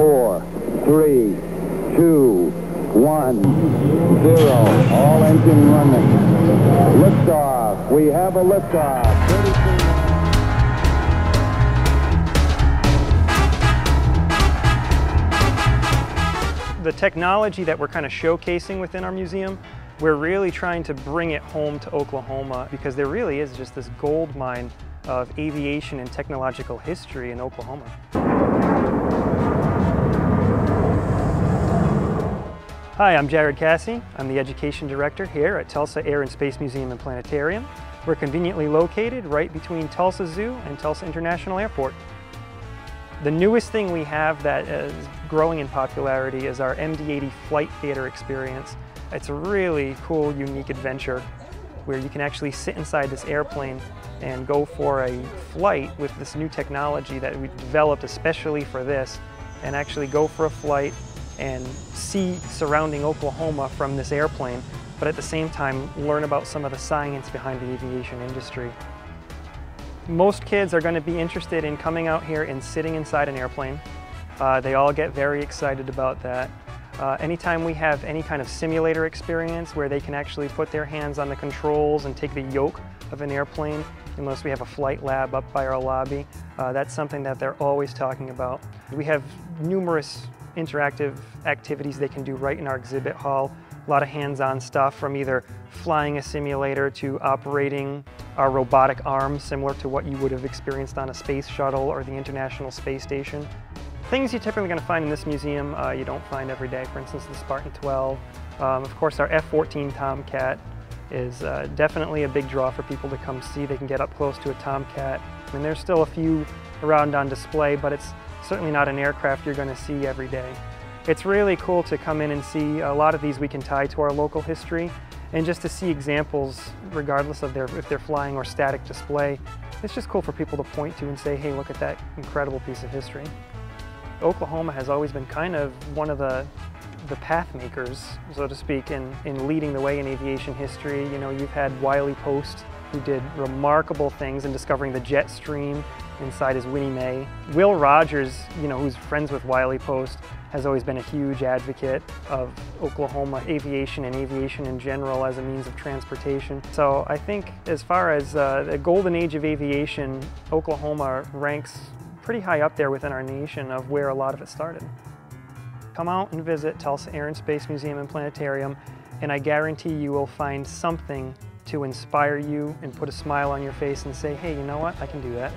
four, three, two, one, zero. All engine running. Liftoff. We have a liftoff. 32 the technology that we're kind of showcasing within our museum, we're really trying to bring it home to Oklahoma because there really is just this gold mine of aviation and technological history in Oklahoma. Hi, I'm Jared Cassie. I'm the Education Director here at Tulsa Air and Space Museum and Planetarium. We're conveniently located right between Tulsa Zoo and Tulsa International Airport. The newest thing we have that is growing in popularity is our MD-80 flight theater experience. It's a really cool, unique adventure where you can actually sit inside this airplane and go for a flight with this new technology that we developed especially for this and actually go for a flight and see surrounding Oklahoma from this airplane, but at the same time learn about some of the science behind the aviation industry. Most kids are going to be interested in coming out here and sitting inside an airplane. Uh, they all get very excited about that. Uh, anytime we have any kind of simulator experience where they can actually put their hands on the controls and take the yoke of an airplane, unless we have a flight lab up by our lobby, uh, that's something that they're always talking about. We have numerous interactive activities they can do right in our exhibit hall. A lot of hands-on stuff from either flying a simulator to operating our robotic arm similar to what you would have experienced on a space shuttle or the International Space Station. Things you're typically going to find in this museum uh, you don't find every day. For instance, the Spartan 12. Um, of course, our F-14 Tomcat is uh, definitely a big draw for people to come see. They can get up close to a Tomcat. I mean, there's still a few around on display, but it's certainly not an aircraft you're going to see every day. It's really cool to come in and see a lot of these we can tie to our local history and just to see examples regardless of their if they're flying or static display. It's just cool for people to point to and say, hey, look at that incredible piece of history. Oklahoma has always been kind of one of the the path makers, so to speak, in, in leading the way in aviation history. You know, you've had Wiley Post, who did remarkable things in discovering the jet stream inside his Winnie Mae. Will Rogers, you know, who's friends with Wiley Post, has always been a huge advocate of Oklahoma aviation and aviation in general as a means of transportation. So I think as far as uh, the golden age of aviation, Oklahoma ranks pretty high up there within our nation of where a lot of it started. Come out and visit Tulsa Air and Space Museum and Planetarium and I guarantee you will find something to inspire you and put a smile on your face and say, hey, you know what, I can do that.